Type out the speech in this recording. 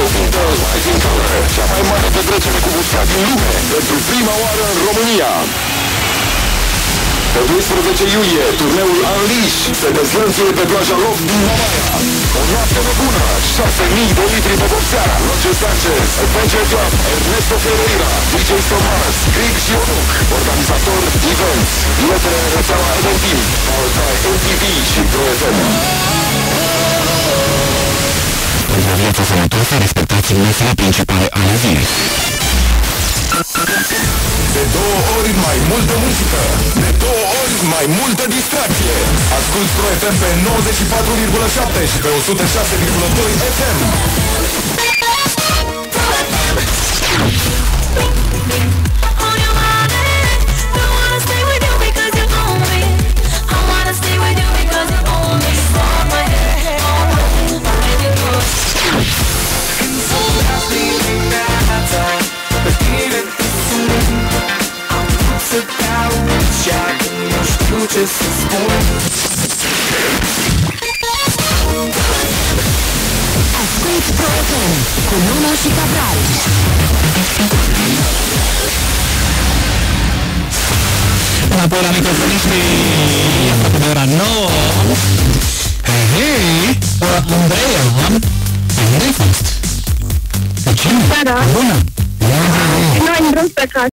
prezintă Rising Color, cea mai mare petrecere cu muzica din lume, pentru prima oară în România. Pe 12 iulie, turneul Unleash se dezlănțuie pe plaja Loft din Mamaia. O noapte nebună, 6.000 de litri pe vopsea, Roger Sanchez, Adventure Club, Ernesto Ferreira, DJ Thomas, Craig și Onuc, organizator Events, lettere rețeaua Eventim, powered by MTV și Pro viață sănătoasă, respectați mesele principale ale zilei. De două ori mai multă muzică, de două ori mai multă distracție. Asculți Pro FM pe 94,7 și pe 106,2 FM. this is for A Sweet Broken con Unos Cabral Una pola microfonisti hasta primera no Hey, Andrea, Breakfast. Cine? Da, da. Bună! Noi în drum.